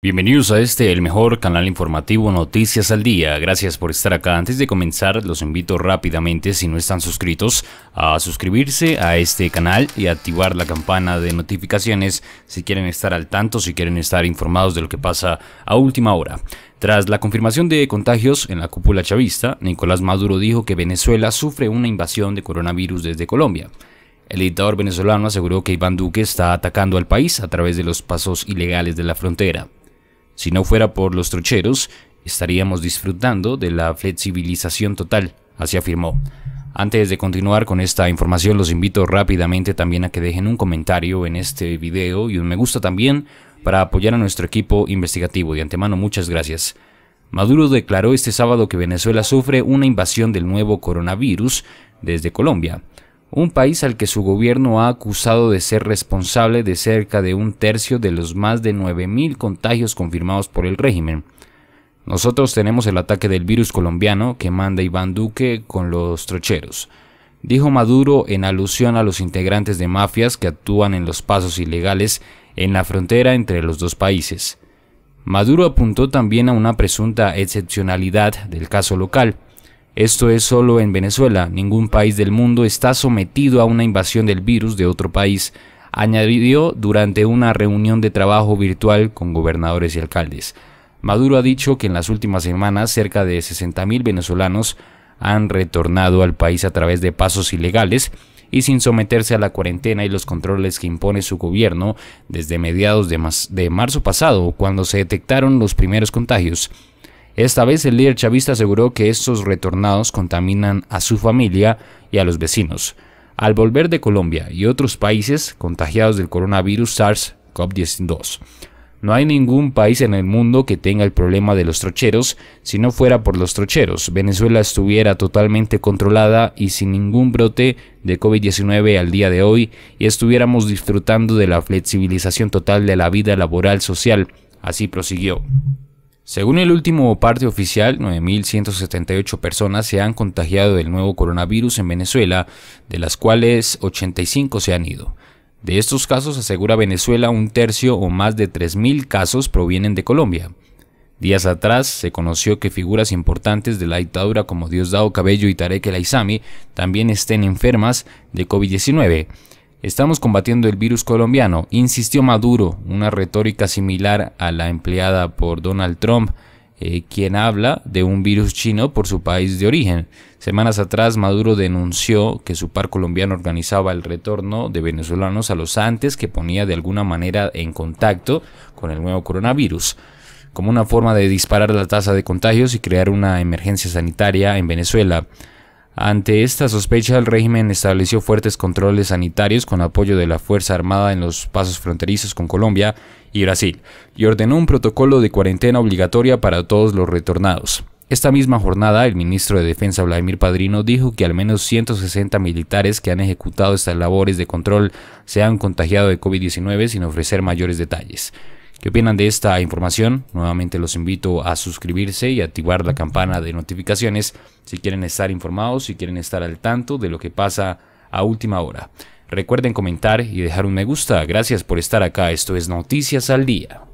Bienvenidos a este, el mejor canal informativo Noticias al Día. Gracias por estar acá. Antes de comenzar, los invito rápidamente, si no están suscritos, a suscribirse a este canal y activar la campana de notificaciones si quieren estar al tanto, si quieren estar informados de lo que pasa a última hora. Tras la confirmación de contagios en la cúpula chavista, Nicolás Maduro dijo que Venezuela sufre una invasión de coronavirus desde Colombia. El dictador venezolano aseguró que Iván Duque está atacando al país a través de los pasos ilegales de la frontera. Si no fuera por los trocheros, estaríamos disfrutando de la flexibilización total, así afirmó. Antes de continuar con esta información, los invito rápidamente también a que dejen un comentario en este video y un me gusta también para apoyar a nuestro equipo investigativo. De antemano, muchas gracias. Maduro declaró este sábado que Venezuela sufre una invasión del nuevo coronavirus desde Colombia un país al que su gobierno ha acusado de ser responsable de cerca de un tercio de los más de 9.000 contagios confirmados por el régimen. Nosotros tenemos el ataque del virus colombiano que manda Iván Duque con los trocheros, dijo Maduro en alusión a los integrantes de mafias que actúan en los pasos ilegales en la frontera entre los dos países. Maduro apuntó también a una presunta excepcionalidad del caso local, esto es solo en Venezuela, ningún país del mundo está sometido a una invasión del virus de otro país, añadió durante una reunión de trabajo virtual con gobernadores y alcaldes. Maduro ha dicho que en las últimas semanas cerca de 60.000 venezolanos han retornado al país a través de pasos ilegales y sin someterse a la cuarentena y los controles que impone su gobierno desde mediados de, marzo pasado, cuando se detectaron los primeros contagios. Esta vez el líder chavista aseguró que estos retornados contaminan a su familia y a los vecinos. Al volver de Colombia y otros países contagiados del coronavirus SARS-CoV-2. No hay ningún país en el mundo que tenga el problema de los trocheros. Si no fuera por los trocheros, Venezuela estuviera totalmente controlada y sin ningún brote de COVID-19 al día de hoy y estuviéramos disfrutando de la flexibilización total de la vida laboral social. Así prosiguió. Según el último parte oficial, 9.178 personas se han contagiado del nuevo coronavirus en Venezuela, de las cuales 85 se han ido. De estos casos, asegura Venezuela, un tercio o más de 3.000 casos provienen de Colombia. Días atrás se conoció que figuras importantes de la dictadura como Diosdado Cabello y Tarek El Aizami también estén enfermas de COVID-19. Estamos combatiendo el virus colombiano, insistió Maduro, una retórica similar a la empleada por Donald Trump, eh, quien habla de un virus chino por su país de origen. Semanas atrás, Maduro denunció que su par colombiano organizaba el retorno de venezolanos a los antes que ponía de alguna manera en contacto con el nuevo coronavirus como una forma de disparar la tasa de contagios y crear una emergencia sanitaria en Venezuela. Ante esta sospecha, el régimen estableció fuertes controles sanitarios con apoyo de la Fuerza Armada en los pasos fronterizos con Colombia y Brasil, y ordenó un protocolo de cuarentena obligatoria para todos los retornados. Esta misma jornada, el ministro de Defensa Vladimir Padrino dijo que al menos 160 militares que han ejecutado estas labores de control se han contagiado de COVID-19 sin ofrecer mayores detalles. ¿Qué opinan de esta información? Nuevamente los invito a suscribirse y activar la campana de notificaciones si quieren estar informados, si quieren estar al tanto de lo que pasa a última hora. Recuerden comentar y dejar un me gusta. Gracias por estar acá. Esto es Noticias al Día.